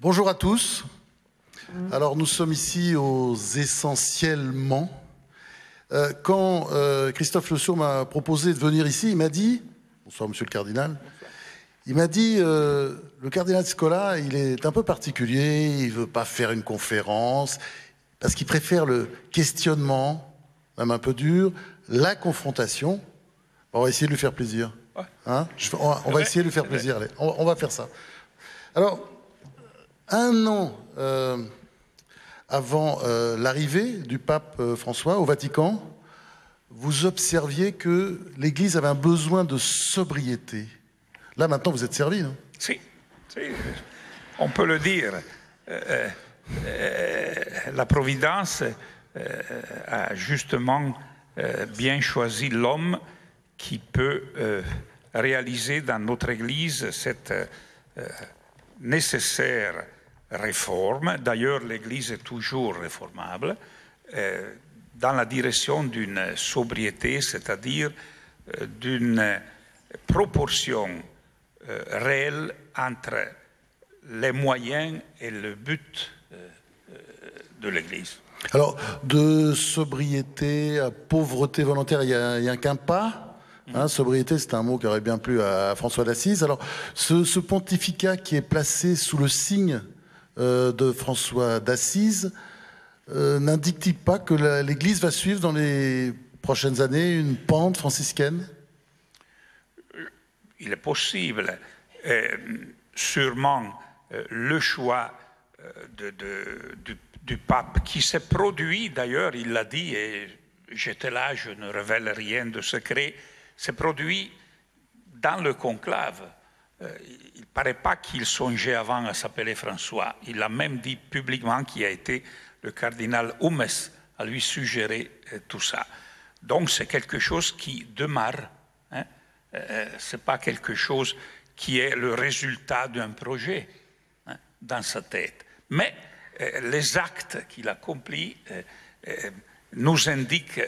Bonjour à tous. Alors nous sommes ici aux essentiellement. Euh, quand euh, Christophe Le Sourd m'a proposé de venir ici, il m'a dit, bonsoir monsieur le cardinal, il m'a dit, euh, le cardinal Scola, il est un peu particulier, il veut pas faire une conférence, parce qu'il préfère le questionnement, même un peu dur, la confrontation. On va essayer de lui faire plaisir. Hein? Je- on va, on va essayer de lui faire plaisir, allez, on, on va faire ça. Alors, un an euh, avant euh, l'arrivée du pape euh, François au Vatican, vous observiez que l'Église avait un besoin de sobriété. Là, maintenant, vous êtes servi, non Si, si, on peut le dire. La Providence a justement bien choisi l'homme qui peut réaliser dans notre Église cette nécessaire réforme. D'ailleurs, l'Église est toujours réformable euh, dans la direction d'une sobriété, c'est-à-dire euh, d'une proportion euh, réelle entre les moyens et le but euh, euh, de l'Église. Alors, de sobriété à pauvreté volontaire, il y a, a qu'un pas. Hein, sobriété, c'est un mot qui aurait bien plu à François d'Assise. Alors, ce, ce pontificat qui est placé sous le signe euh, de François d'Assise euh, n'indique-t-il pas que l'Église va suivre dans les prochaines années une pente franciscaine? Il est possible, euh, sûrement, euh, le choix euh, du, du pape qui s'est produit, d'ailleurs, il l'a dit, et j'étais là, je ne révèle rien de secret, s'est produit dans le conclave. Euh, il ne paraît pas qu'il songeait avant à s'appeler François. Il a même dit publiquement qu'il a été le cardinal Humes à lui suggérer euh, tout ça. Donc c'est quelque chose qui demeure. Hein? Euh, ce n'est pas quelque chose qui est le résultat d'un projet hein, dans sa tête. Mais les actes qu'il accomplit nous indiquent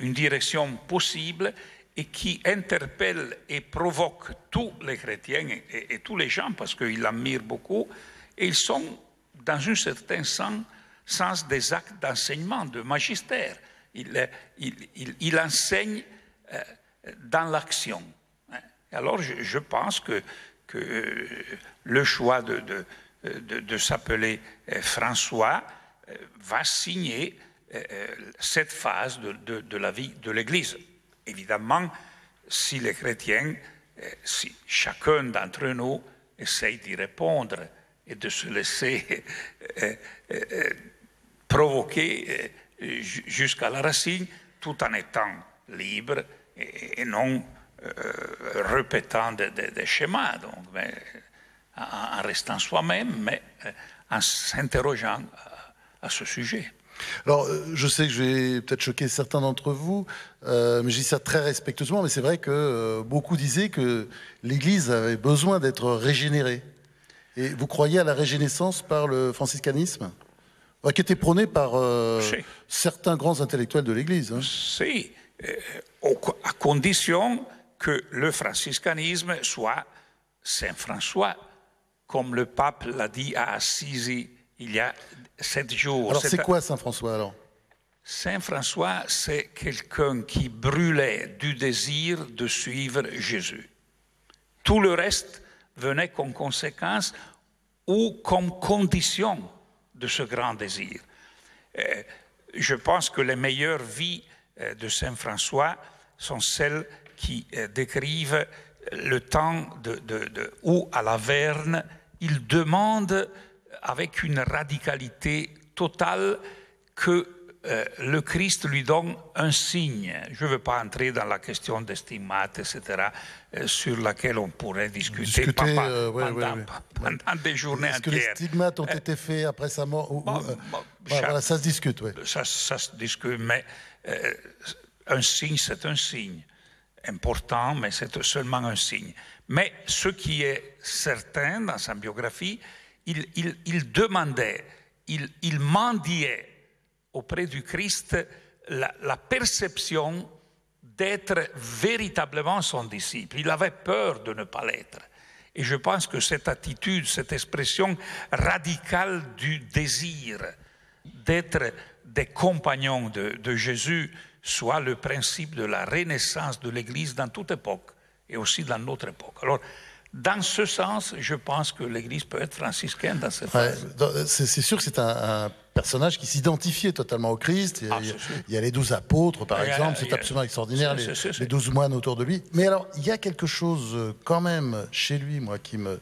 une direction possible et qui interpelle et provoque tous les chrétiens et, tous les gens, parce qu'ils l'admirent beaucoup, et ils sont, dans un certain sens, des actes d'enseignement, de magistère. Il, euh, il, enseigne euh, dans l'action. hein. Alors, je, pense que, euh, le choix de, s'appeler François va signer cette phase de la vie de l'Église. Évidemment, si les chrétiens, euh, si chacun d'entre nous essaye d'y répondre et de se laisser euh, euh, provoquer ju- jusqu'à la racine, tout en étant libre et, non euh, répétant des schémas, donc, en, restant soi-même, mais en s'interrogeant à ce sujet. Alors, euh, je sais que je vais peut-être choquer certains d'entre vous, euh, mais je dis ça très respectueusement, mais c'est vrai que euh, beaucoup disaient que l'Église avait besoin d'être régénérée. Et vous croyez à la régénérescence par le franciscanisme? Euh, Qui était prôné par euh, Si. certains grands intellectuels de l'Église. hein. Si, à condition que le franciscanisme soit Saint François, comme le pape l'a dit à Assisi il y a sept jours. Alors, c'est quoi Saint François alors? Saint François, c'est quelqu'un qui brûlait du désir de suivre Jésus. Tout le reste venait comme conséquence ou comme condition de ce grand désir. Euh, je pense que les meilleures vies euh, de Saint François sont celles qui euh, décrivent le temps de, de- de- où, à la Verne, il demande avec une radicalité totale que euh, le Christ lui donne un signe. Je ne veux pas entrer dans la question des stigmates, etc., euh, sur laquelle on pourrait discuter, Discuter, papa, euh, ouais, pendant, ouais, ouais. pendant des journées Est-ce que les stigmates ont été faits après sa mort ou- euh, voilà, Ça se discute, oui. ça, ça se discute, mais euh, un signe, c'est un signe. Important, mais c'est seulement un signe. Mais ce qui est certain dans sa biographie, il, demandait, il, mendiait auprès du Christ la, la perception d'être véritablement son disciple. Il avait peur de ne pas l'être. Et je pense que cette attitude, cette expression radicale du désir d'être des compagnons de, de Jésus, soit le principe de la renaissance de l'Église dans toute époque et aussi dans notre époque. Alors, dans ce sens, je pense que l'Église peut être franciscaine dans cette Ouais, c'est sûr que c'est un, un personnage qui s'identifiait totalement au Christ. Il y a, Ah, il y a- c'est sûr. il y a les douze apôtres, par Il exemple, c'est absolument extraordinaire, les, les douze moines autour de lui. Mais alors, il y a quelque chose euh, quand même chez lui, moi, qui me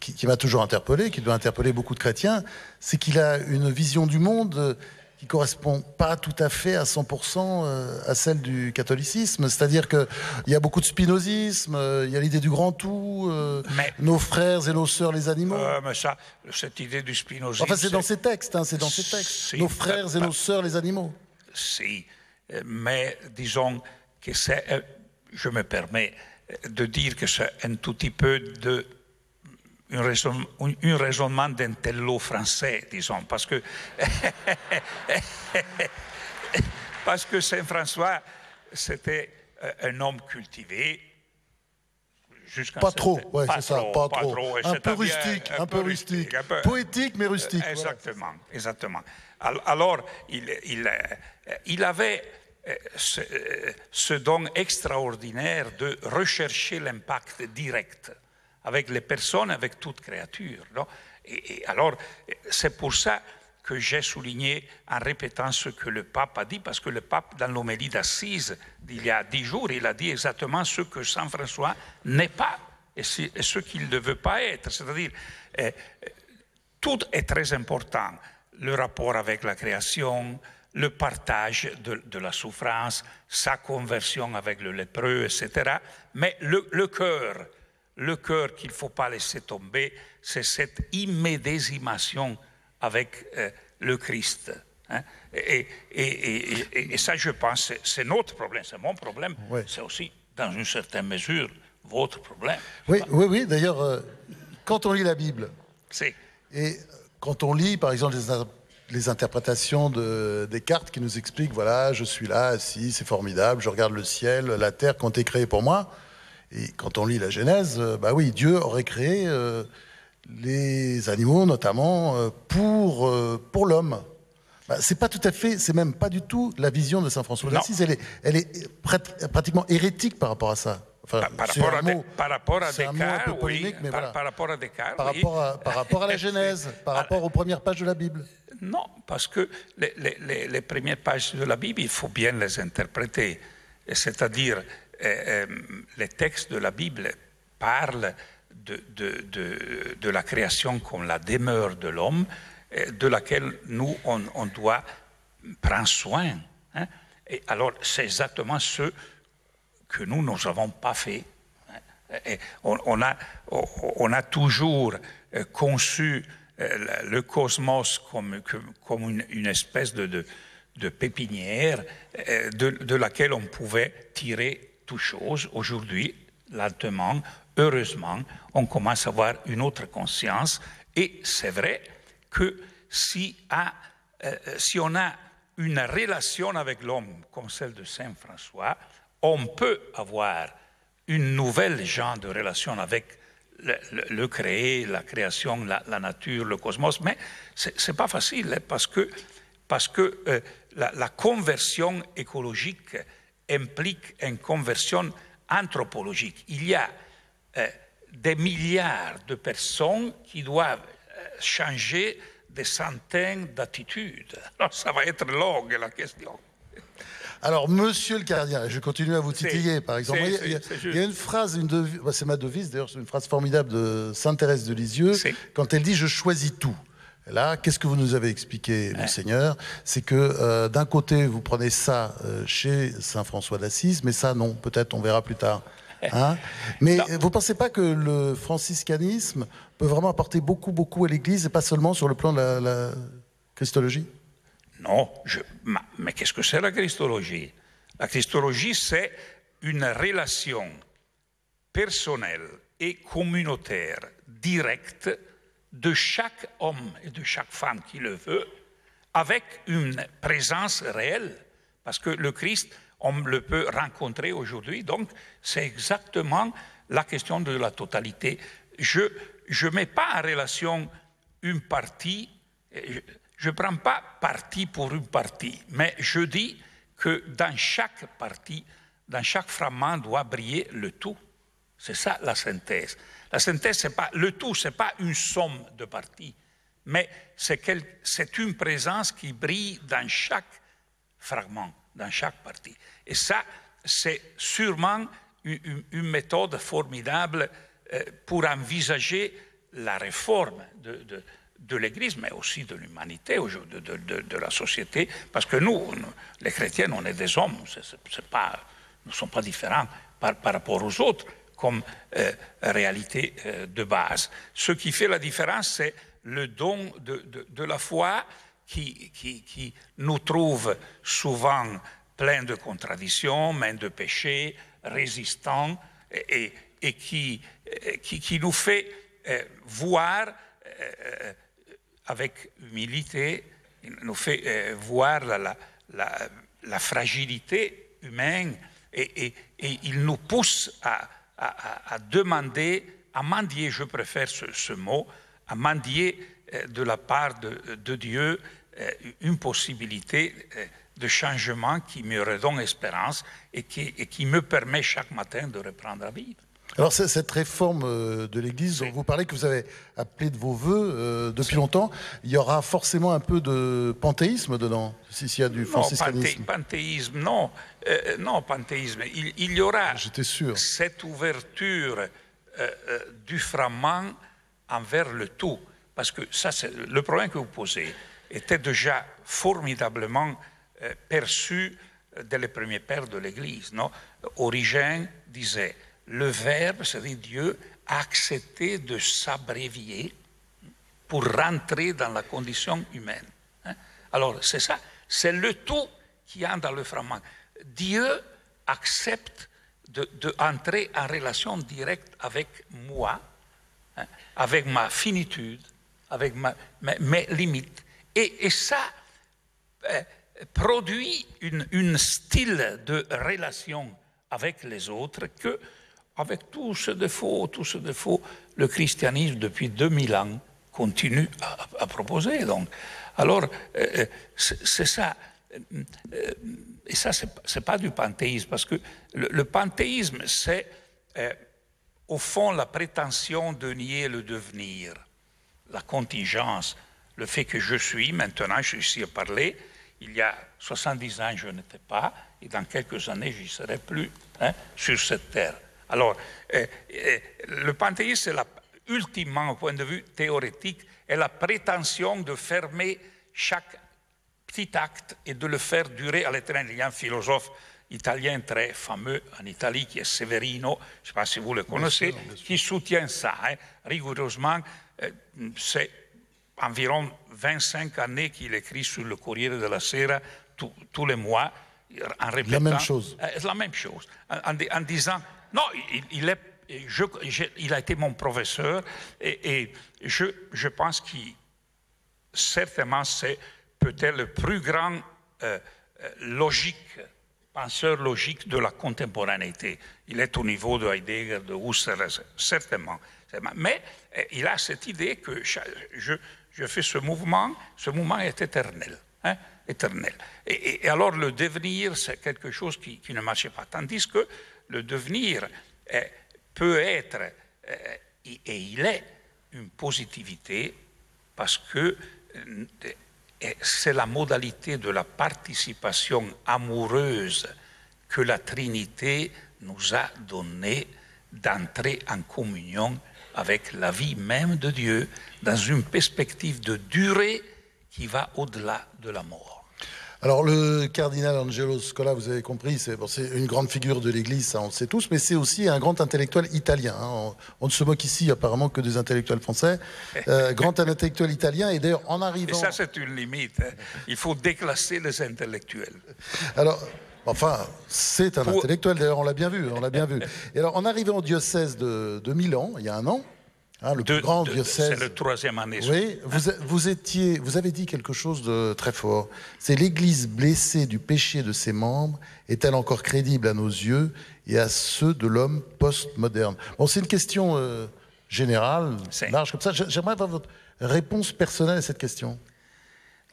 qui, qui m'a toujours interpellé, qui doit interpeller beaucoup de chrétiens, c'est qu'il a une vision du monde euh, qui correspond pas tout à fait à 100% euh, à celle du catholicisme. C'est-à-dire qu'il y a beaucoup de spinozisme, euh, il y a l'idée du grand tout, euh, Mais- nos frères et nos sœurs les animaux. Euh, mais ça, cette idée du spinozisme, Enfin, c'est dans ces textes, hein, c'est dans ces textes. Nos frères et nos sœurs, les animaux. Si, mais disons que c'est, je me permets de dire que c'est un tout petit peu de un, raison- un- un raisonnement d'intello français, disons, parce que parce que Saint François c'était euh, un homme cultivé. jusqu'à Pas trop, certain- ouais, c'est ça, pas trop. Un peu rustique, un peu rustique. un peu- Poétique, mais rustique. voilà. Exactement, exactement. Al- Alors, il, il, euh, il avait euh, ce, euh, ce don extraordinaire de rechercher l'impact direct avec les personnes, avec toute créature. non? Et, alors, c'est pour ça que j'ai souligné en répétant ce que le pape a dit, parce que le pape, dans l'homélie d'Assise d'il y a dix jours, il a dit exactement ce que Saint François n'est pas et ce qu'il ne veut pas être. C'est-à-dire, euh, tout est très important. Le rapport avec la création, le partage de, la souffrance, sa conversion avec le lépreux, etc. Mais le cœur, le cœur qu'il ne faut pas laisser tomber, c'est cette immédiatisation avec euh, le Christ. hein. Et, et- et- et- et ça, je pense, c'est- notre problème, c'est mon problème, c'est aussi, dans une certaine mesure, votre problème. Oui, oui, oui. D'ailleurs, euh, quand on lit la Bible, et quand on lit, par exemple, les, les interprétations de Descartes qui nous expliquent, voilà, je suis là, assis, c'est formidable, je regarde le ciel, la terre qui ont été créées pour moi. Et quand on lit la Genèse, euh, bah oui, Dieu aurait créé euh, les animaux, notamment, euh, pour, euh, pour l'homme. Bah, c'est pas tout à fait, c'est même pas du tout la vision de Saint François d'Assise. Elle est, elle est prat- pratiquement hérétique par rapport à ça. Enfin, Par, rapport à, mot- par rapport à c'est un mot un Descartes, peu oui, par, voilà. par rapport à Descartes, Par oui. rapport, à, par rapport à la Genèse, par rapport aux premières pages de la Bible. Non, parce que les, les- les- les premières pages de la Bible, il faut bien les interpréter. C'est-à-dire, euh, euh, les textes de la Bible parlent de, la création comme la demeure de l'homme, euh, de laquelle nous, on, doit prendre soin. hein. Et alors, c'est exactement ce que nous, nous n'avons pas fait. Et on, a, toujours conçu le cosmos comme, une, espèce de, pépinière de laquelle on pouvait tirer toute chose. Aujourd'hui, lentement, heureusement, on commence à avoir une autre conscience. Et c'est vrai que si, à- euh, si on a une relation avec l'homme comme celle de Saint François, on peut avoir une nouvelle genre de relation avec le, le- créé, la création, la, nature, le cosmos, mais c'est n'est pas facile hein, parce que, parce que euh, la conversion écologique implique une conversion anthropologique. Il y a euh, des milliards de personnes qui doivent euh, changer des centaines d'attitudes. Alors ça va être longue la question. Alors, monsieur le cardinal, je continue à vous titiller, par exemple. Il y a- il y, une phrase, une bah, c'est ma devise d'ailleurs, c'est une phrase formidable de Sainte Thérèse de Lisieux, quand elle dit Je choisis tout. Là, qu'est-ce que vous nous avez expliqué, Monseigneur C'est que euh, d'un côté, vous prenez ça euh, chez Saint François d'Assise, mais ça, non, peut-être, on verra plus tard. Hein mais Non. vous ne pensez pas que le franciscanisme peut vraiment apporter beaucoup, beaucoup à l'Église, et pas seulement sur le plan de la, la christologie? Non, je- mais qu'est-ce que c'est la Christologie? La Christologie, c'est une relation personnelle et communautaire directe de chaque homme et de chaque femme qui le veut, avec une présence réelle. Parce que le Christ, on le peut rencontrer aujourd'hui, donc c'est exactement la question de la totalité. Je ne mets pas en relation une partie, je ne prends pas parti pour une partie, mais je dis que dans chaque partie, dans chaque fragment doit briller le tout. C'est ça la synthèse. La synthèse, c'est pas le tout, c'est pas une somme de parties, mais c'est une présence qui brille dans chaque fragment, dans chaque partie. Et ça, c'est sûrement une, méthode formidable euh, pour envisager la réforme de, l'Église, mais aussi de l'humanité, de, de, la société, parce que nous, les chrétiens, on est des hommes, nous ne sommes pas différents par, rapport aux autres comme euh, réalité euh, de base. Ce qui fait la différence, c'est le don de, la foi qui, nous trouve souvent plein de contradictions, plein de péchés, résistants, et, et qui, nous fait euh, voir euh, avec humilité, nous fait euh, voir la, fragilité humaine et, il nous pousse à, à, à, demander, à mendier, je préfère ce, mot, à mendier de la part de, Dieu une possibilité de changement qui me redonne espérance et qui, et qui me permet chaque matin de reprendre la vie. Alors cette réforme euh, de l'Église dont vous parlez, que vous avez appelée de vos voeux euh, depuis longtemps, il y aura forcément un peu de panthéisme dedans, s'il y a du franciscanisme. Non, panthéisme, non, euh, non, panthéisme. Il, il y aura sûr. cette ouverture du framant envers le tout, parce que ça, le problème que vous posez était déjà formidablement perçu dès les premiers pères de l'Église. Origène disait le Verbe, c'est-à-dire Dieu, a accepté de s'abrévier pour rentrer dans la condition humaine. Hein. Alors, c'est ça, c'est le tout qui entre dans le fragment. Dieu accepte d'entrer en relation directe avec moi, hein, avec ma finitude, avec mes, limites. Et, ça euh, produit une, une style de relation avec les autres que avec tous ces défauts, tous ces défauts, le christianisme, depuis 2000 ans, continue à, proposer. Donc. Alors, euh, euh, c'est ça. Euh, et ça, ce n'est pas du panthéisme, parce que le, panthéisme, c'est au fond la prétention de nier le devenir, la contingence, le fait que je suis, maintenant je suis ici à parler, il y a 70 ans je n'étais pas, et dans quelques années je n'y serai plus hein, sur cette terre. Alors, euh, euh, le panthéisme, c'est la, ultimement, au point de vue théorétique, est la prétention de fermer chaque petit acte et de le faire durer à l'éternel. Il y a un philosophe italien très fameux en Italie qui est Severino, je ne sais pas si vous le connaissez, qui soutient ça hein, rigoureusement. Euh, c'est environ 25 années qu'il écrit sur le Corriere della Sera tous les mois en répétant. La même chose. la même chose, en disant non, il, a été mon professeur et, je, pense qu'il, certainement, c'est peut-être le plus grand euh, euh, logique, penseur logique de la contemporanéité. Il est au niveau de Heidegger, de Husserl, certainement. Mais euh, il a cette idée que je, je fais ce mouvement, ce mouvement est éternel. Hein, éternel. Et, alors le devenir, c'est quelque chose qui, qui, ne marchait pas. Tandis que le devenir peut être, eh, et il est, une positivité parce que eh, c'est la modalité de la participation amoureuse que la Trinité nous a donnée d'entrer en communion avec la vie même de Dieu dans une perspective de durée qui va au-delà de la mort. Alors le cardinal Angelo Scola, vous avez compris, c'est une grande figure de l'Église, ça on le sait tous, mais c'est aussi un grand intellectuel italien. Hein. On, ne se moque ici apparemment que des intellectuels français. Euh, grand intellectuel italien, et d'ailleurs en arrivant... Et ça c'est une limite, hein. il faut déclasser les intellectuels. Alors... Enfin, c'est un intellectuel, d'ailleurs, on l'a bien vu, on l'a bien vu. Et alors, en arrivant au diocèse de, de Milan, il y a un an, Hein, le De- plus grand de- diocèse. C'est le troisième année. Oui, vous, étiez, vous avez dit quelque chose de très fort. C'est l'Église blessée du péché de ses membres est-elle encore crédible à nos yeux et à ceux de l'homme postmoderne? Bon, c'est une question euh, générale, C'est- large comme ça. J'ai- J'aimerais avoir votre réponse personnelle à cette question.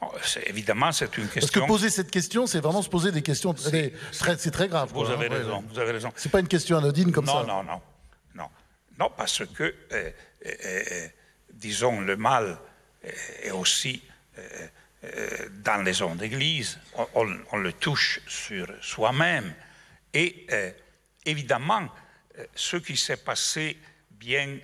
Oh, c'est- Évidemment, c'est une Parce que question. poser cette question, c'est vraiment se poser des questions. très- très- C'est très grave. Vous quoi, avez hein, ouais, raison, ouais. vous avez raison. C'est pas une question anodine comme non, ça. non, non, non. Non, parce que, euh, disons, le mal est aussi euh, euh, dans les hommes d'église. On, le touche sur soi-même. Et euh, évidemment, ce qui s'est passé, bien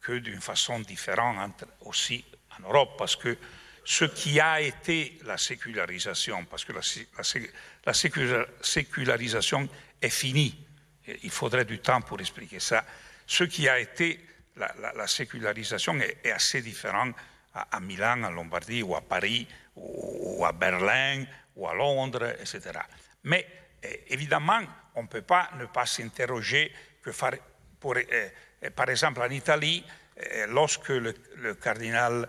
que d'une façon différente aussi en Europe, parce que ce qui a été la sécularisation, parce que la, sé- la sé- la sécula- sécularisation est finie, il faudrait du temps pour expliquer ça, ce qui a été la, la- la sécularisation est, assez différent à, Milan, à Lombardie, ou à Paris, ou, à Berlin, ou à Londres, etc. Mais eh, évidemment, on ne peut pas ne pas s'interroger que pour, eh, eh, par exemple en Italie, lorsque le, le cardinal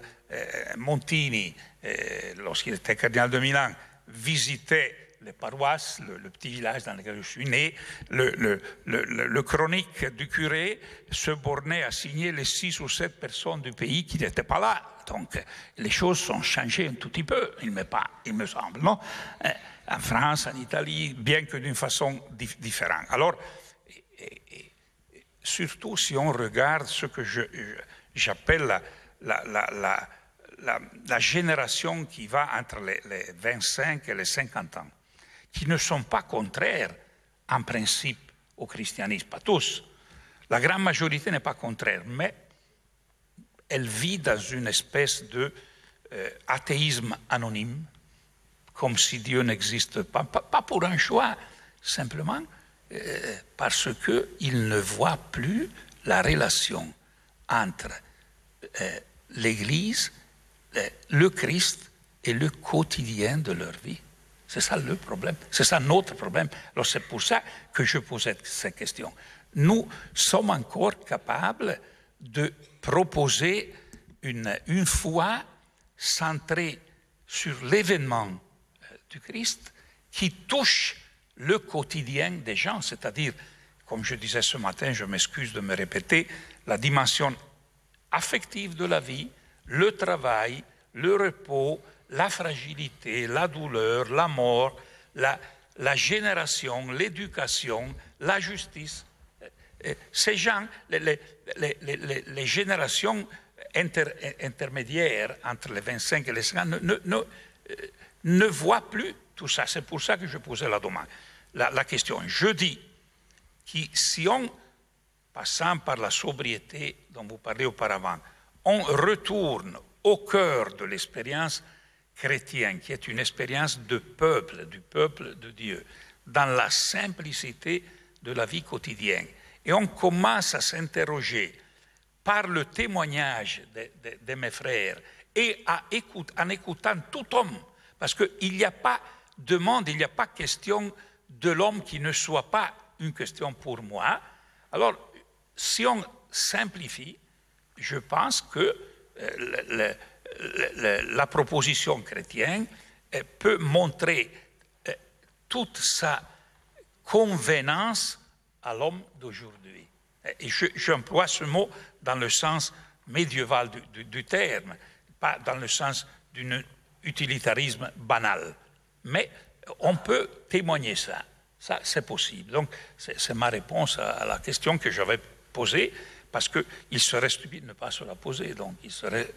Montini, lorsqu'il était cardinal de Milan, visitait les paroisses, le, petit village dans lequel je suis né, le, chronique du curé se bornait à signer les six ou sept personnes du pays qui n'étaient pas là. Donc les choses sont changées un tout petit peu, il me, me semble, non? Eh, En France, en Italie, bien que d'une façon dif- différente. Alors, surtout si on regarde ce que j'appelle la, génération qui va entre les 25 et les 50 ans, qui ne sont pas contraires en principe au christianisme, pas tous. La grande majorité n'est pas contraire, mais elle vit dans une espèce de euh, anonyme, comme si Dieu n'existe pas, pas, pour un choix, simplement euh, parce qu'ils ne voient plus la relation entre euh, l'Église, le Christ et le quotidien de leur vie. C'est ça le problème, c'est ça notre problème. Alors c'est pour ça que je posais cette question. Nous sommes encore capables de proposer une, une foi centrée sur l'événement euh, du Christ qui touche le quotidien des gens, c'est-à-dire, comme je disais ce matin, je m'excuse de me répéter, la dimension affective de la vie, le travail, le repos, la fragilité, la douleur, la mort, la, génération, l'éducation, la justice. Euh, Ces gens, les, générations inter- intermédiaires entre les 25 et les 50 ne, ne- ne- euh, ne voient plus tout ça. C'est pour ça que je posais la demande. La, la question. Je dis que si on, passant par la sobriété dont vous parlez auparavant, on retourne au cœur de l'expérience chrétienne, qui est une expérience de peuple, du peuple de Dieu, dans la simplicité de la vie quotidienne. Et on commence à s'interroger par le témoignage de, mes frères et à en écoutant tout homme, parce qu'il n'y a pas de monde, il n'y a pas question de l'homme qui ne soit pas une question pour moi. Alors, si on simplifie, je pense que euh, la proposition chrétienne peut montrer euh, toute sa convenance à l'homme d'aujourd'hui. Et je- j'emploie ce mot dans le sens médiéval du, terme, pas dans le sens d'un utilitarisme banal. Mais on peut témoigner ça. Ça, c'est possible. Donc, c'est ma réponse à, à la question que j'avais posée, parce qu'il serait stupide de ne pas se la poser. Donc, il serait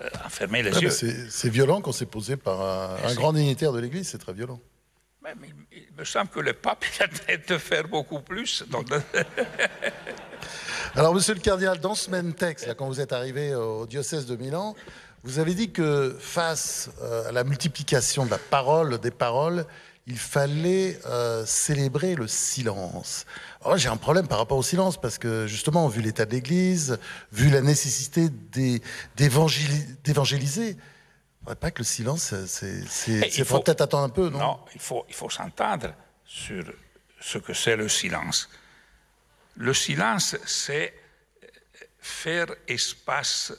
euh, enfermer les yeux. C'est violent quand c'est posé par un, un grand dignitaire de l'Église, c'est très violent. Même, il, me semble que le pape il a tête de faire beaucoup plus. Donc, Alors, monsieur le cardinal, dans ce même texte, là, quand vous êtes arrivé au diocèse de Milan, vous avez dit que face euh, à la multiplication de la parole, des paroles, il fallait euh, célébrer le silence. Alors, j'ai un problème par rapport au silence, parce que justement, vu l'état de l'Église, vu la nécessité d'évangéliser, il ne faudrait pas que le silence, c'est. c'est- il faut- peut-être attendre un peu, non? Non, il faut, il faut s'entendre sur ce que c'est le silence. Le silence, c'est euh, faire espace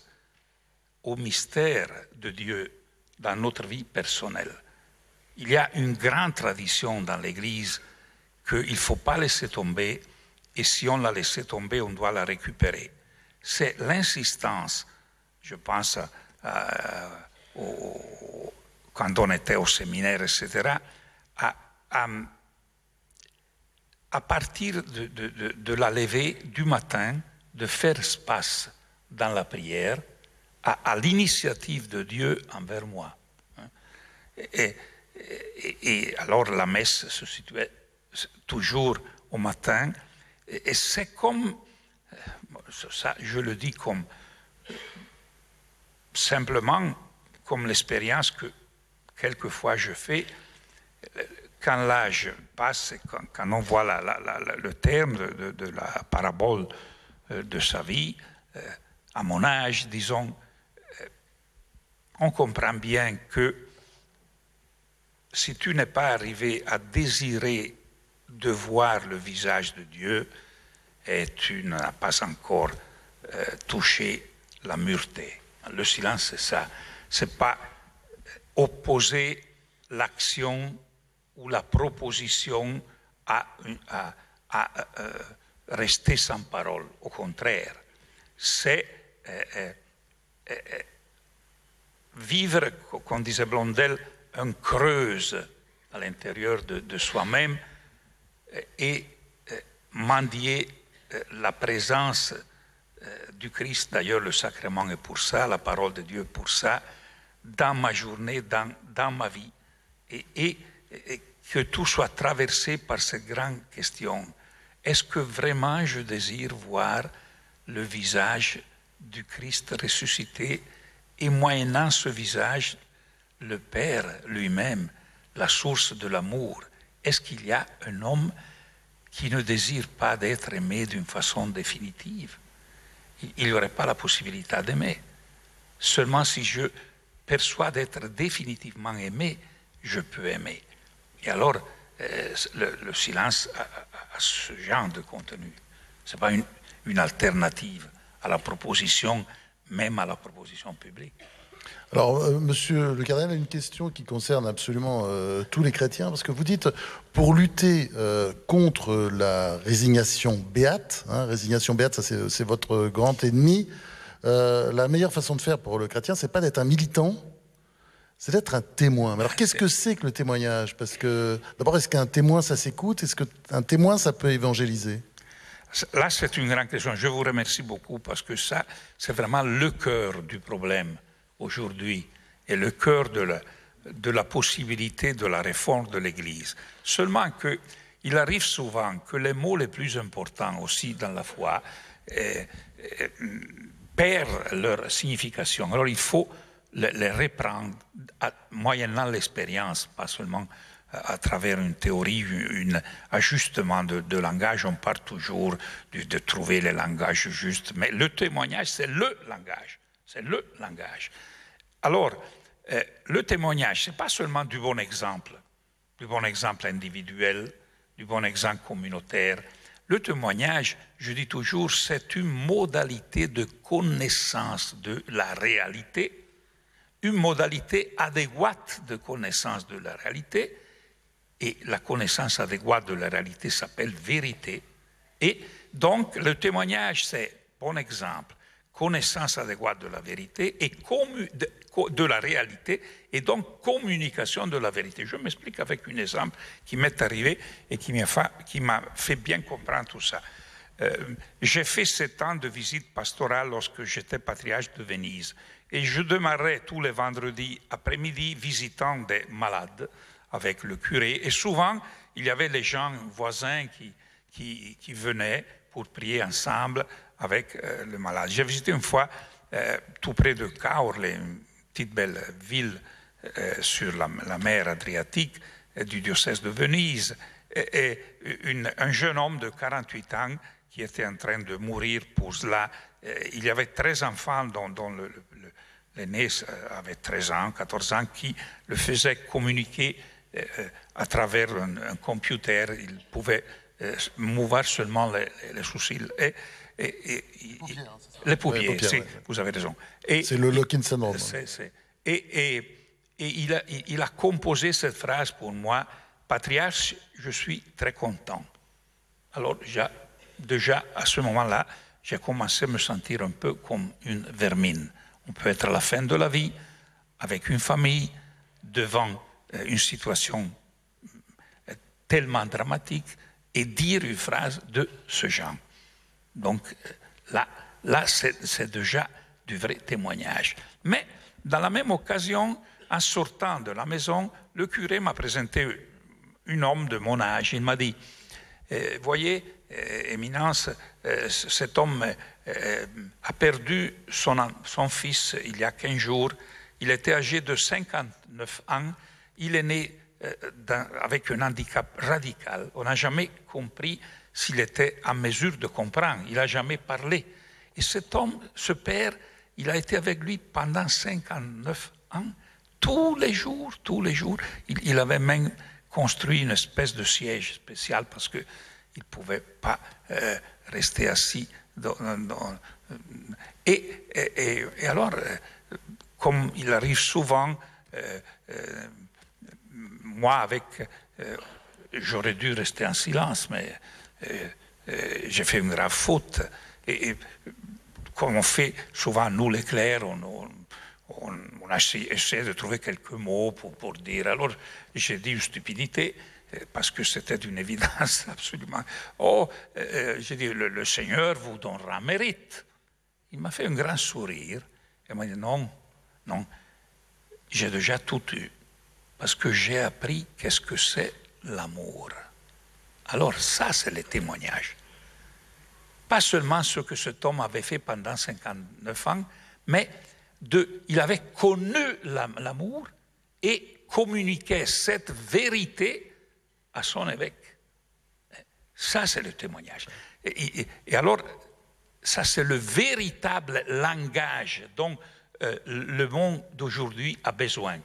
au mystère de Dieu dans notre vie personnelle. Il y a une grande tradition dans l'Église qu'il ne faut pas laisser tomber, et si on l'a laissé tomber, on doit la récupérer. C'est l'insistance, je pense, quand on était au séminaire, etc., à, partir de, la levée du matin, de faire espace dans la prière à, l'initiative de Dieu envers moi. Hein. Et, et, alors la messe se situait toujours au matin, et, c'est comme, ça je le dis comme simplement comme l'expérience que quelquefois je fais, quand l'âge passe, quand, on voit le terme de, la parabole euh, de sa vie, euh, à mon âge, disons, euh, on comprend bien que si tu n'es pas arrivé à désirer de voir le visage de Dieu, et tu n'as pas encore touché la mureté. Le silence, c'est ça. C'est pas opposer l'action ou la proposition à, euh, rester sans parole. Au contraire, c'est euh, euh, vivre, comme disait Blondel, un creuse à l'intérieur de, soi-même et mendier la présence du Christ. D'ailleurs, le sacrement est pour ça, la parole de Dieu pour ça, dans ma journée, dans, dans ma vie. et que tout soit traversé par cette grande question. Est-ce que vraiment je désire voir le visage du Christ ressuscité et moyennant ce visage, le Père lui-même, la source de l'amour Est-ce qu'il y a un homme qui ne désire pas d'être aimé d'une façon définitive? Il n'y aurait pas la possibilité d'aimer. Seulement si je perçois d'être définitivement aimé, je peux aimer. Et alors, euh, le, silence a, ce genre de contenu. Ce n'est pas une, alternative à la proposition, même à la proposition publique. Alors, euh, monsieur le cardinal, une question qui concerne absolument euh, tous les chrétiens, parce que vous dites, pour lutter contre la résignation béate, hein, résignation béate, ça c'est votre grand ennemi, la meilleure façon de faire pour le chrétien, c'est pas d'être un militant, c'est d'être un témoin. alors qu'est-ce que c'est que le témoignage? Parce que d'abord, est-ce qu'un témoin, ça s'écoute? Est-ce qu'un témoin, ça peut évangéliser? Là, c'est une grande question. Je vous remercie beaucoup parce que ça, c'est vraiment le cœur du problème aujourd'hui et le cœur de la, possibilité de la réforme de l'Église. Seulement qu'il arrive souvent que les mots les plus importants aussi dans la foi eh, eh, perdent leur signification. Alors il faut les, reprendre moyennant l'expérience, pas seulement à travers une théorie, un ajustement de, langage. On part toujours de, trouver le langage juste, mais le témoignage, c'est le langage. C'est le langage. Alors, euh, le témoignage, c'est pas seulement du bon exemple, du bon exemple individuel, du bon exemple communautaire. Le témoignage, je dis toujours, c'est une modalité de connaissance de la réalité une modalité adéquate de connaissance de la réalité, et la connaissance adéquate de la réalité s'appelle vérité. Et donc le témoignage, c'est, bon exemple, connaissance adéquate de la vérité et de, la réalité, et donc communication de la vérité. Je m'explique avec un exemple qui m'est arrivé et qui m'a fait, fait, bien comprendre tout ça. Euh, j'ai fait sept ans de visite pastorale lorsque j'étais patriarche de Venise. Et je demeurais tous les vendredis après-midi visitant des malades avec le curé. Et souvent, il y avait les gens voisins qui, venaient pour prier ensemble avec euh, le malade. J'ai visité une fois euh, tout près de Caorle, une petite belle ville euh, sur la, mer Adriatique du diocèse de Venise, et, un jeune homme de 48 ans qui était en train de mourir pour cela. Il y avait 13 enfants dont, l'aîné avait 13 ans, 14 ans, qui le faisait communiquer à travers un, computer. Il pouvait mouvoir seulement les, sourcils. Et, les paupières, vous avez raison. C'est le Locking syndrome. Et, il a, il, a, composé cette phrase pour moi, Patriarche, je suis très content. Alors déjà à ce moment-là, j'ai commencé à me sentir un peu comme une vermine. On peut être à la fin de la vie, avec une famille, devant euh, une situation euh, tellement dramatique, et dire une phrase de ce genre. Donc là, c'est déjà du vrai témoignage. Mais dans la même occasion, en sortant de la maison, le curé m'a présenté un homme de mon âge. Il m'a dit, euh, voyez, euh, Éminence, cet homme a perdu son, son, fils il y a 15 jours. Il était âgé de 59 ans. Il est né avec un handicap radical. On n'a jamais compris s'il était en mesure de comprendre. Il n'a jamais parlé. Et cet homme, ce père, il a été avec lui pendant 59 ans, tous les jours, tous les jours. Il, avait même construit une espèce de siège spécial parce qu'il ne pouvait pas euh, rester assis. et, et, alors, euh, comme il arrive souvent, euh, moi avec, j'aurais dû rester en silence, mais j'ai fait une grave faute. Et, comme on fait souvent, nous les clercs, on, on, a essayé, de trouver quelques mots pour, dire. Alors j'ai dit une stupidité parce que c'était d'une évidence absolument. Oh, j'ai dit, le, Seigneur vous donnera mérite. Il m'a fait un grand sourire et m'a dit, non, non, j'ai déjà tout eu parce que j'ai appris qu'est-ce que c'est l'amour. Alors ça, c'est le témoignage. Pas seulement ce que cet homme avait fait pendant 59 ans, mais il avait connu l'amour et communiquait cette vérité à son évêque. Ça, c'est le témoignage. Et, alors, ça, c'est le véritable langage dont euh, le monde d'aujourd'hui a besoin.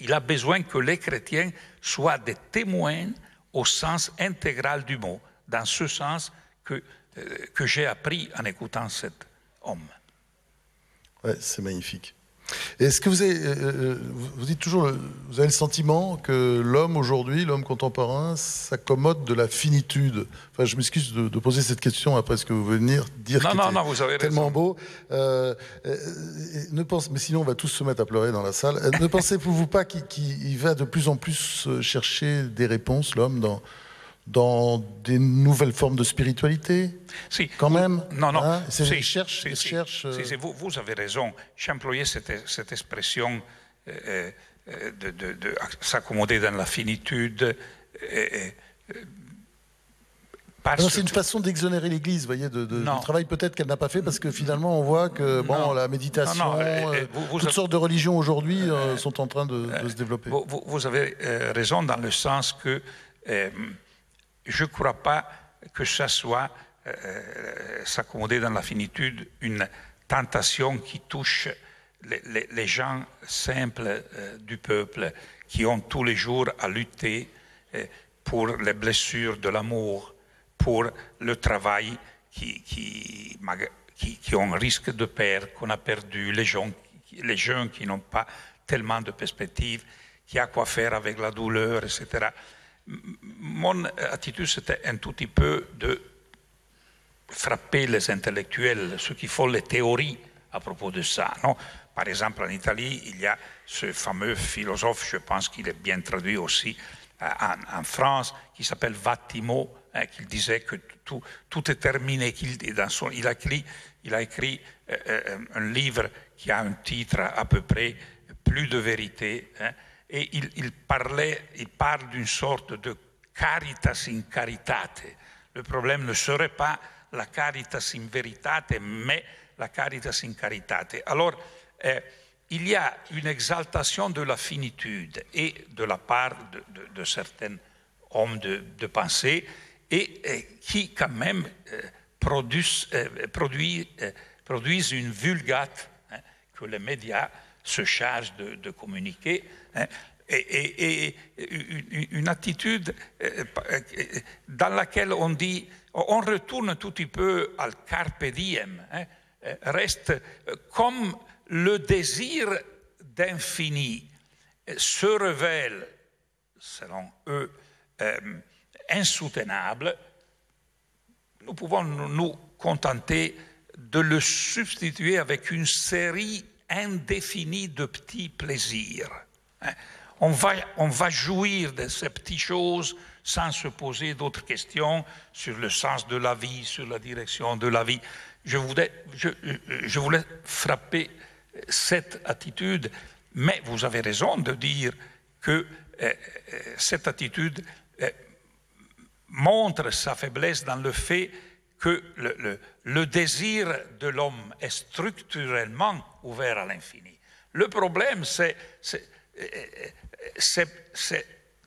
Il a besoin que les chrétiens soient des témoins au sens intégral du mot, dans ce sens que, euh, que j'ai appris en écoutant cet homme. Ouais, c'est magnifique. Est-ce que vous avez, euh, euh, vous dites toujours, vous avez le sentiment que l'homme aujourd'hui, l'homme contemporain, s'accommode de la finitude? Enfin, je m'excuse de, poser cette question après ce que vous venez de dire. Non, non, non, vous avez tellement beau. ne pense, mais sinon on va tous se mettre à pleurer dans la salle. ne pensez-vous pas qu'il va de plus en plus chercher des réponses, l'homme, dans dans des nouvelles formes de spiritualité Si. Quand même Non, non. Hein si, cherche, cherche, euh, vous, vous, avez raison. J'ai employé cette, cette expression euh, euh, de, de, de s'accommoder dans la finitude. c'est une façon d'exonérer l'Église, voyez, de, du travail peut-être qu'elle n'a pas fait, parce que finalement on voit que bon, la méditation, toutes sortes de religions aujourd'hui sont en train de, se développer. Vous, vous avez raison dans le sens que je ne crois pas que ce soit euh, euh, s'accommoder dans la finitude une tentation qui touche les, gens simples euh, du peuple qui ont tous les jours à lutter pour les blessures de l'amour, pour le travail qui, qui, risque de perdre, qu'on a perdu, les, gens, les jeunes qui n'ont pas tellement de perspectives, qui a quoi faire avec la douleur, etc mon attitude, c'était un tout petit peu de frapper les intellectuels, ceux qui font les théories à propos de ça. Non? Par exemple, en Italie, il y a ce fameux philosophe, je pense qu'il est bien traduit aussi euh, en, France, qui s'appelle Vattimo, hein, qui disait que tout, est terminé. Qu'il, dans son, il a écrit, il a écrit euh, euh, un livre qui a un titre à peu près Plus de vérité. Hein, et il, parlait, il parle d'une sorte de caritas in caritate. Le problème ne serait pas la caritas in veritate, mais la caritas in caritate. Alors, eh, il y a une exaltation de la finitude et de la part de, certains hommes de, pensée et, eh, qui quand même eh, produisent, produisent, une vulgate hein, que les médias se chargent de, communiquer Hein, et, une attitude euh, dans laquelle on dit on retourne tout petit peu al carpe diem, hein, reste comme le désir d'infini se révèle, selon eux, insoutenable, nous pouvons nous contenter de le substituer avec une série indéfinie de petits plaisirs. Hein. On va, on va jouir de ces petites choses sans se poser d'autres questions sur le sens de la vie, sur la direction de la vie. Je je voulais frapper cette attitude, mais vous avez raison de dire que euh, euh, cette attitude euh, montre sa faiblesse dans le fait que le, le, désir de l'homme est structurellement ouvert à l'infini. Le problème c'est,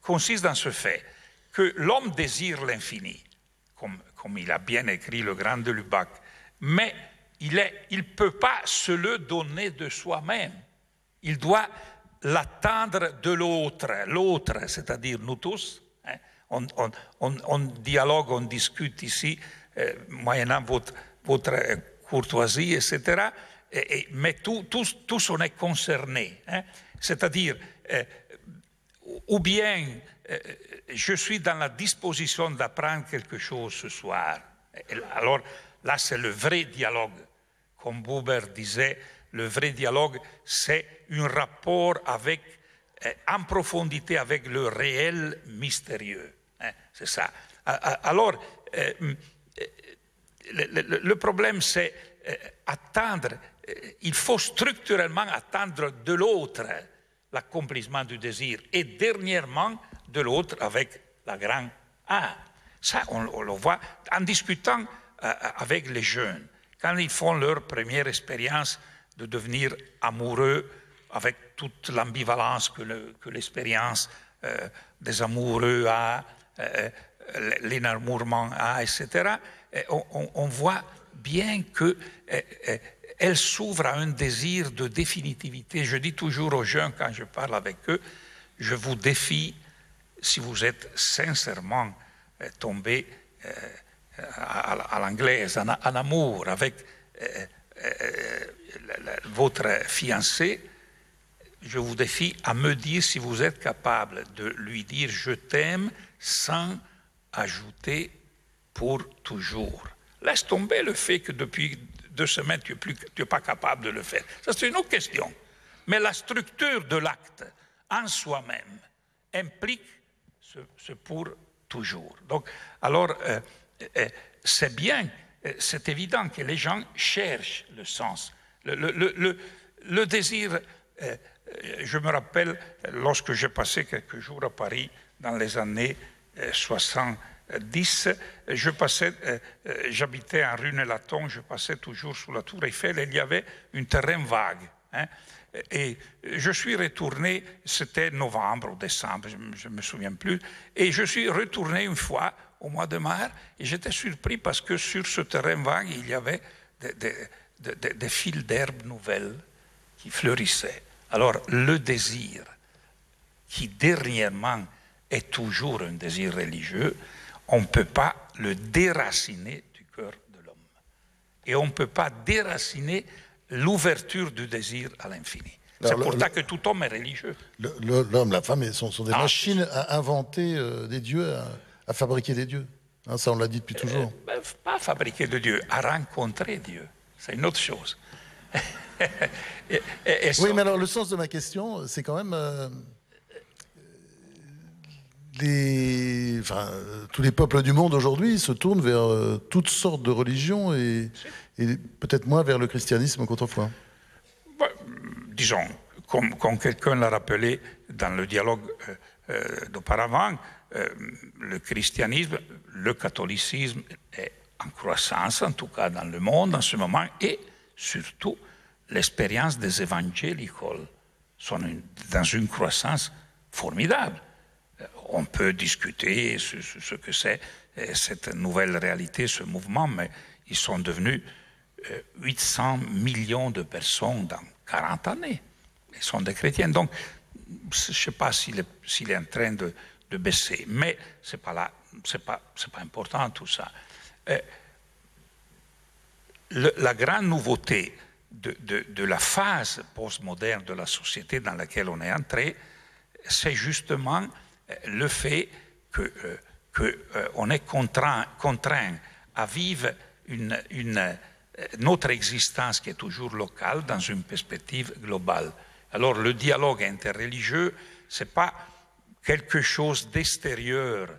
consiste dans ce fait que l'homme désire l'infini, comme, il a bien écrit le grand de Lubac, mais il ne peut pas se le donner de soi-même. Il doit l'attendre de l'autre, l'autre, c'est-à-dire nous tous, on, dialogue, on discute ici, euh, moyennant votre, courtoisie, etc. mais tous, on est concernés. Hein. C'est-à-dire, euh, ou bien euh, je suis dans la disposition d'apprendre quelque chose ce soir. Alors là, c'est le vrai dialogue. Comme Buber disait, le vrai dialogue, c'est un rapport avec, en profondité avec le réel mystérieux. Hein, c'est ça. Alors, euh, euh, le, problème, c'est euh, attendre, il faut structurellement attendre de l'autre l'accomplissement du désir et dernièrement de l'autre avec la grande A. Ça, on, le voit en discutant avec les jeunes, quand ils font leur première expérience de devenir amoureux avec toute l'ambivalence que l'expérience des amoureux a, euh, euh, a, etc., on, voit bien qu'elle euh, s'ouvre à un désir de définitivité. Je dis toujours aux jeunes, quand je parle avec eux, je vous défie, si vous êtes sincèrement tombé à, l'anglaise, en, amour avec votre fiancé, je vous défie à me dire si vous êtes capable de lui dire je t'aime sans ajouter pour toujours. Laisse tomber le fait que depuis deux semaines, tu n'es pas capable de le faire. Ça, c'est une autre question. Mais la structure de l'acte en soi-même implique ce, pour toujours. Donc, alors, euh, euh, c'est bien, euh, c'est évident que les gens cherchent le sens. Le, désir, je me rappelle, lorsque j'ai passé quelques jours à Paris, dans les années 70, je passais, euh, euh, j'habitais en rue Nelaton, je passais toujours sous la tour Eiffel et il y avait un terrain vague. Hein. et je suis retourné, c'était novembre ou décembre, je ne me souviens plus, et je suis retourné une fois au mois de mars et j'étais surpris parce que sur ce terrain vague, il y avait des, des fils d'herbe nouvelles qui fleurissaient. Alors le désir qui dernièrement est toujours un désir religieux, on ne peut pas le déraciner du cœur de l'homme. Et on ne peut pas déraciner l'ouverture du désir à l'infini. C'est pour ça que tout homme est religieux. L'homme, la femme sont, sont des ah, machines à inventer euh, des dieux, à, fabriquer des dieux. Hein, ça, on l'a dit depuis euh, toujours. Ben, pas fabriquer des dieux, à rencontrer Dieu. C'est une autre chose. oui, mais alors le sens de ma question, c'est quand même. Euh, tous les peuples du monde aujourd'hui se tournent vers euh, toutes sortes de religions et, peut-être moins vers le christianisme qu'autrefois. disons, comme, quelqu'un l'a rappelé dans le dialogue euh, euh, d'auparavant, le christianisme, le catholicisme est en croissance, en tout cas dans le monde en ce moment, et surtout l'expérience des évangélicoles sont dans une croissance formidable on peut discuter ce, ce que c'est euh, cette nouvelle réalité, ce mouvement, mais ils sont devenus 800 euh, millions de personnes dans 40 années. Ils sont des chrétiens. Donc, je ne sais pas s'il est, en train de, baisser, mais ce n'est pas, là, pas, pas important tout ça. la grande nouveauté de, la phase postmoderne de la société dans laquelle on est entré, c'est justement euh, le fait qu'on euh, euh, est contraint, à vivre une, une, notre existence qui est toujours locale dans une perspective globale. Alors le dialogue interreligieux, ce n'est pas quelque chose d'extérieur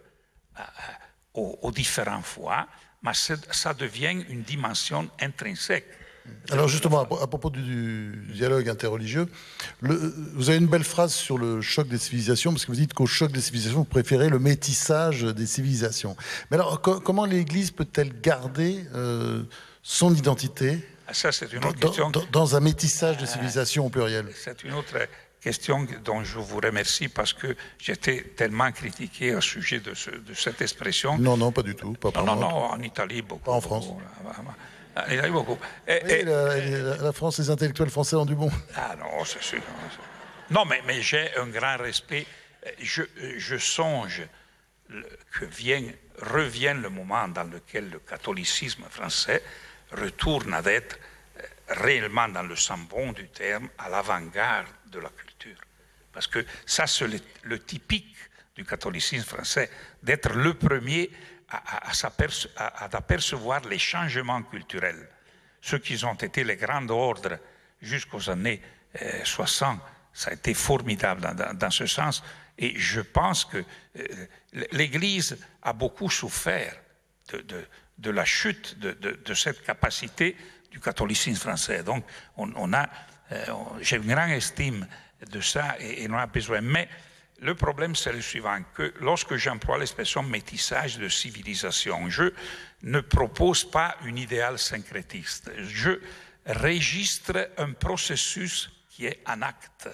aux, aux différentes fois, mais ça devient une dimension intrinsèque. Alors justement, à propos du, dialogue interreligieux, vous avez une belle phrase sur le choc des civilisations, parce que vous dites qu'au choc des civilisations, vous préférez le métissage des civilisations. Mais alors, comment l'Église peut-elle garder euh, son identité ah, ça, une autre dans, question. Dans, un métissage de civilisations au pluriel C'est une autre question dont je vous remercie parce que j'étais tellement critiqué au sujet de, cette expression. Non, non, pas du tout. Pas non, non, non, en Italie, beaucoup. Pas en France. Ah, il y a beaucoup. Et, la, France, les intellectuels français ont du bon. Ah non, c'est sûr. Non, mais, mais j'ai un grand respect. Je, je songe que vient, revienne le moment dans lequel le catholicisme français retourne à être euh, réellement, dans le sens bon du terme, à l'avant-garde de la culture. Parce que ça, c'est le, typique du catholicisme français, d'être le premier à, à, apercevoir les changements culturels. Ceux qui ont été les grands ordres jusqu'aux années 60, euh, ça a été formidable dans, ce sens. Et je pense que euh, l'Église a beaucoup souffert de, la chute de, cette capacité du catholicisme français. Donc, on, a, euh, j'ai une grande estime de ça et, on a besoin. Mais le problème, c'est le suivant, que lorsque j'emploie l'expression métissage de civilisation, je ne propose pas une idéal syncrétiste. Je registre un processus qui est en acte.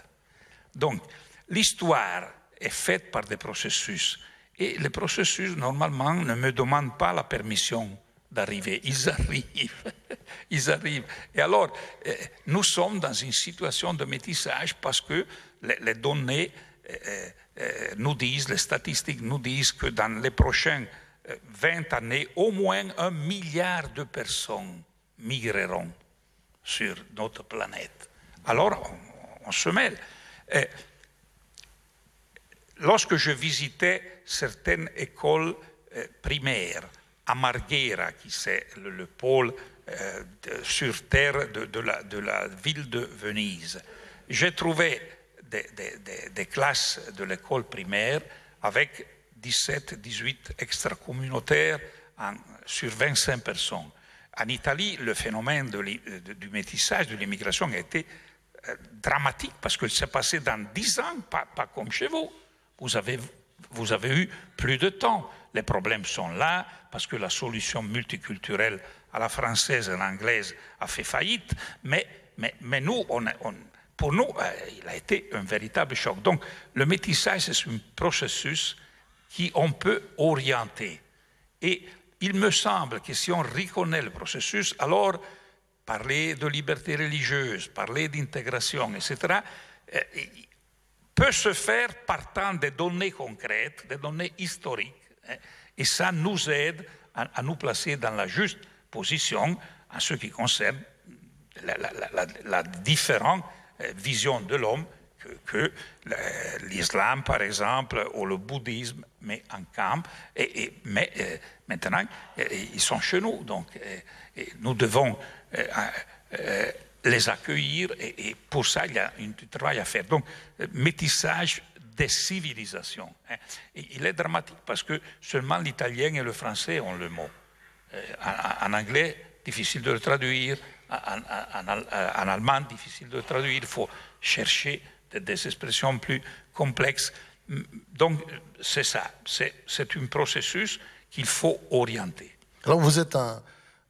Donc, l'histoire est faite par des processus. Et les processus, normalement, ne me demandent pas la permission d'arriver. Ils arrivent. Ils arrivent. Et alors, eh, nous sommes dans une situation de métissage parce que les, données nous disent, les statistiques nous disent que dans les prochaines 20 années, au moins un milliard de personnes migreront sur notre planète. Alors, on, se mêle. lorsque je visitais certaines écoles primaires, à Marghera, qui c'est le, pôle sur terre de, la, ville de Venise. J'ai trouvé des, classes de l'école primaire avec 17-18 extracommunautaires sur 25 personnes. En Italie, le phénomène du métissage, de l'immigration a été euh, dramatique parce qu'il s'est passé dans 10 ans, pas, comme chez vous. Vous avez, eu plus de temps. Les problèmes sont là parce que la solution multiculturelle à la française et à l'anglaise a fait faillite, mais nous, on, pour nous, euh, il a été un véritable choc. Donc, le métissage, c'est un processus qui on peut orienter. Et il me semble que si on reconnaît le processus, alors parler de liberté religieuse, parler d'intégration, etc., euh, peut se faire partant des données concrètes, des données historiques, Hein. Et ça nous aide à, nous placer dans la juste position en ce qui concerne la, différente euh, vision de l'homme que, l'islam, par exemple, ou le bouddhisme met en camp. Et, mais euh, maintenant, euh, ils sont chez nous. Donc, nous devons les accueillir. Et, et, pour ça, il y a un travail à faire. Donc, métissage des civilisations. Hein. il est dramatique parce que seulement l'italien et le français ont le mot. Euh, en, anglais, difficile de le traduire. En, allemand, difficile de traduire. Il faut chercher des, expressions plus complexes. Donc, c'est ça. C'est un processus qu'il faut orienter. Alors, vous êtes un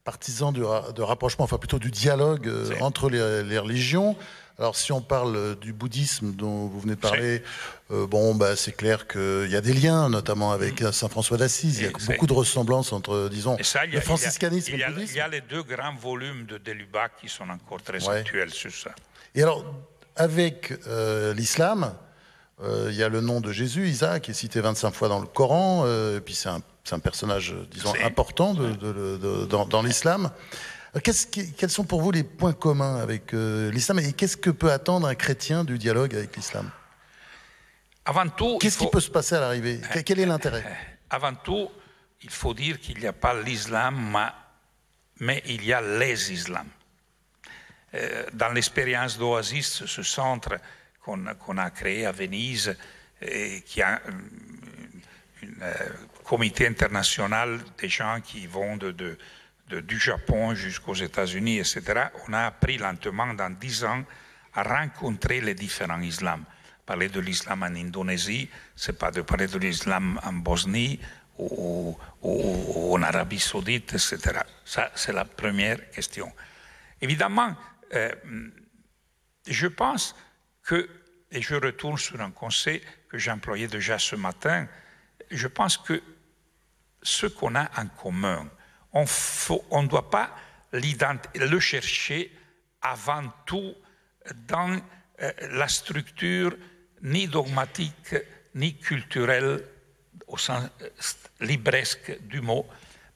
partisan du, de rapprochement, enfin plutôt du dialogue euh, entre les religions. Alors, si on parle du bouddhisme dont vous venez de parler, euh, bon, bah, c'est clair qu'il y a des liens, notamment avec mm. Saint François d'Assise. Il y a beaucoup de ressemblances entre, disons, le franciscanisme et le bouddhisme. Il y a les deux grands volumes de Delubac qui sont encore très actuels sur ça. Et alors, avec euh, l'islam, euh, il y a le nom de Jésus, Isaac, qui est cité 25 fois dans le Coran, et puis c'est un c'est un personnage, disons, important dans, l'islam. Quels sont pour vous les points communs avec l'islam et qu'est-ce que peut attendre un chrétien du dialogue avec l'islam? Avant tout, qu'est-ce qui peut se passer à l'arrivée? Quel est l'intérêt? Avant tout, il faut dire qu'il n'y a pas l'islam, mais il y a les islams. Euh, dans l'expérience d'Oasis, ce centre qu'on a créé à Venise, et qui a un, euh, comité international des gens qui vont de, du Japon jusqu'aux États-Unis, etc., on a appris lentement dans dix ans à rencontrer les différents islams. Parler de l'islam en Indonésie, c'est pas de parler de l'islam en Bosnie ou, en Arabie Saoudite, etc. Ça, c'est la première question. Évidemment, euh, je pense que, et je retourne sur un conseil que j'employais déjà ce matin, je pense que ce qu'on a en commun, on ne doit pas le chercher avant tout dans euh, la structure ni dogmatique ni culturelle au sens euh, libresque du mot,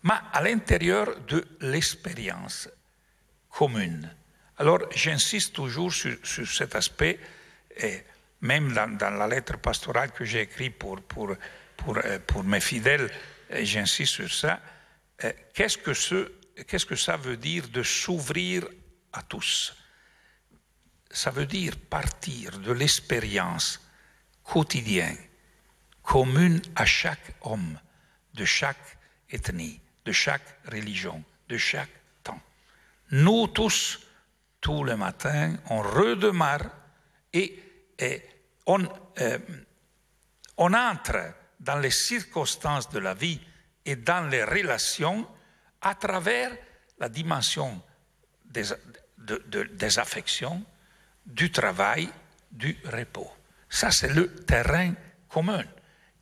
mais à l'intérieur de l'expérience commune. Alors j'insiste toujours sur, cet aspect, et même dans, la lettre pastorale que j'ai écrite pour, euh, pour, mes fidèles, j'insiste sur ça. Euh, qu'est-ce que, ça veut dire de s'ouvrir à tous? Ça veut dire partir de l'expérience quotidienne, commune à chaque homme, de chaque ethnie, de chaque religion, de chaque temps. Nous tous, tous les matins, on redémarre et, euh, on entre dans les circonstances de la vie et dans les relations à travers la dimension des, affections, du travail, du repos. Ça, c'est le terrain commun.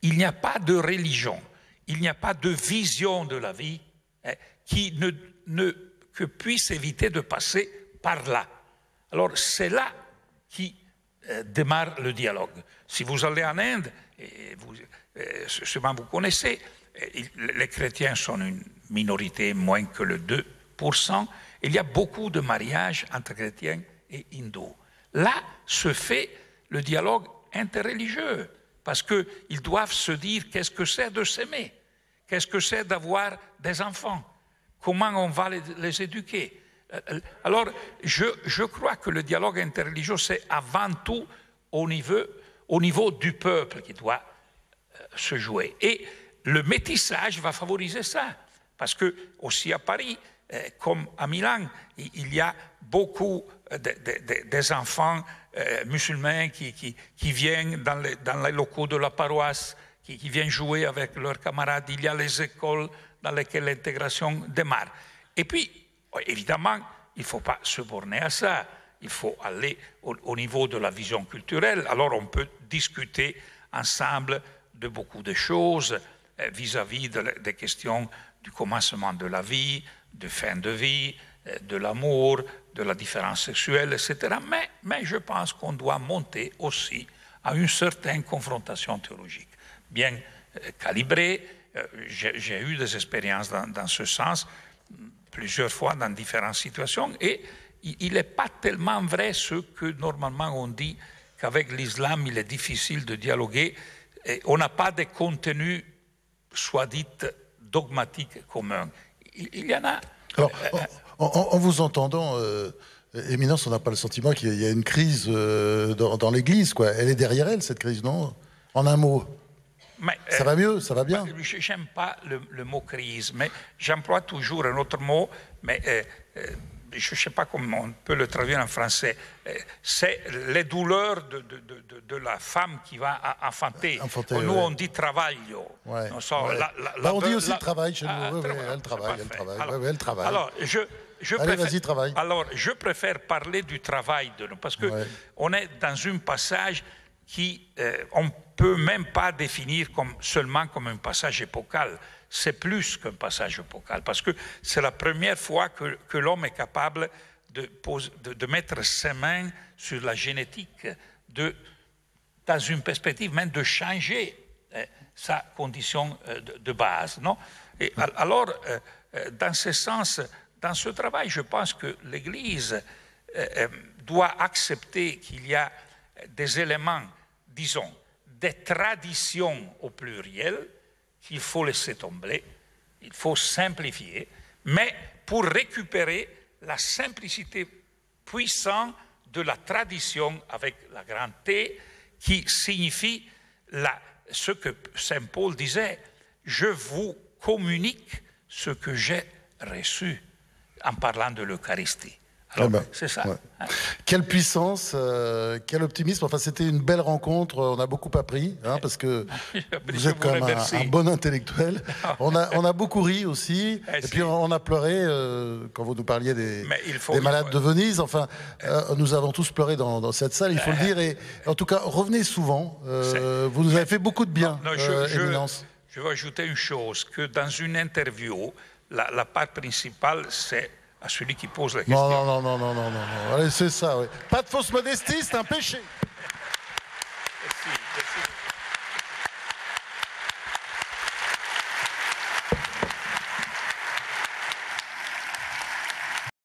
Il n'y a pas de religion, il n'y a pas de vision de la vie hein, qui ne, que puisse éviter de passer par là. Alors c'est là qui euh, démarre le dialogue. Si vous allez en Inde, et vous, euh, souvent vous connaissez, les chrétiens sont une minorité moins que le 2%, il y a beaucoup de mariages entre chrétiens et hindous. Là se fait le dialogue interreligieux, parce qu'ils doivent se dire qu'est-ce que c'est de s'aimer, qu'est-ce que c'est d'avoir des enfants, comment on va les, éduquer. Euh, alors, je, je, crois que le dialogue interreligieux, c'est avant tout au niveau, au niveau du peuple qui doit euh, se jouer. Et le métissage va favoriser ça, parce que aussi à Paris, euh, comme à Milan, il y a beaucoup des enfants euh, musulmans qui, viennent dans les, locaux de la paroisse, qui, viennent jouer avec leurs camarades. Il y a les écoles dans lesquelles l'intégration démarre. Et puis, évidemment, il ne faut pas se borner à ça. Il faut aller au, niveau de la vision culturelle. Alors, on peut discuter ensemble de beaucoup de choses euh, vis-à-vis des questions du commencement de la vie, de fin de vie, euh, de l'amour, de la différence sexuelle, etc. Mais, je pense qu'on doit monter aussi à une certaine confrontation théologique, bien euh, calibrée. J'ai eu des expériences dans, ce sens plusieurs fois dans différentes situations et il n'est pas tellement vrai ce que normalement on dit qu'avec l'islam il est difficile de dialoguer. On n'a pas de contenu, soit dit, dogmatique commun. Il, y en a. Alors, en, vous entendant, euh, Éminence, on n'a pas le sentiment qu'il y a une crise euh, dans, l'Église, quoi. Elle est derrière elle, cette crise, non? En un mot. ça va mieux, ça va bien? J'aime pas le, mot crise, mais j'emploie toujours un autre mot, mais euh, je ne sais pas comment on peut le traduire en français, c'est les douleurs de, de, de, de, la femme qui va enfanter. nous, on dit travail. Ouais, on dit aussi travail chez nous. Ah, elle travaille, elle travaille. Alors, elle travaille. Alors, je, je Allez, préfère, travaille. Alors, je préfère parler du travail de nous, parce qu'on on est dans un passage qui, euh, on ne peut même pas définir comme, seulement comme un passage épocal c'est plus qu'un passage épocal, parce que c'est la première fois que, que l'homme est capable de, de, de, mettre ses mains sur la génétique, de, dans une perspective même de changer sa condition de, de, base. Non? Et alors, dans ce sens, dans ce travail, je pense que l'Église doit accepter qu'il y a des éléments, disons, des traditions au pluriel qu'il faut laisser tomber, il faut simplifier, mais pour récupérer la simplicité puissante de la tradition avec la grande T, qui signifie ce que Saint Paul disait, je vous communique ce que j'ai reçu en parlant de l'Eucharistie. Ah ben, c'est ça. ouais. Quelle puissance, euh, quel optimisme. Enfin, c'était une belle rencontre. On a beaucoup appris, hein, parce que vous êtes quand même un, un bon intellectuel. On a, on a beaucoup ri aussi. Eh, Et puis, on a pleuré euh, quand vous nous parliez des, faut- malades de Venise. Enfin, euh, nous avons tous pleuré dans, dans cette salle, il faut le dire. Et en tout cas, revenez souvent. Vous nous avez fait beaucoup de bien, Non, je, je- Éminence. je veux ajouter une chose, que dans une interview, la, la part principale, c'est à celui qui pose la question. Non, non, non, non, non, non, non. non. Allez, c'est ça, oui. Pas de fausse modestie, c'est un péché.